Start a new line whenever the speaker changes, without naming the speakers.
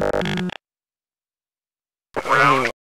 Thank you.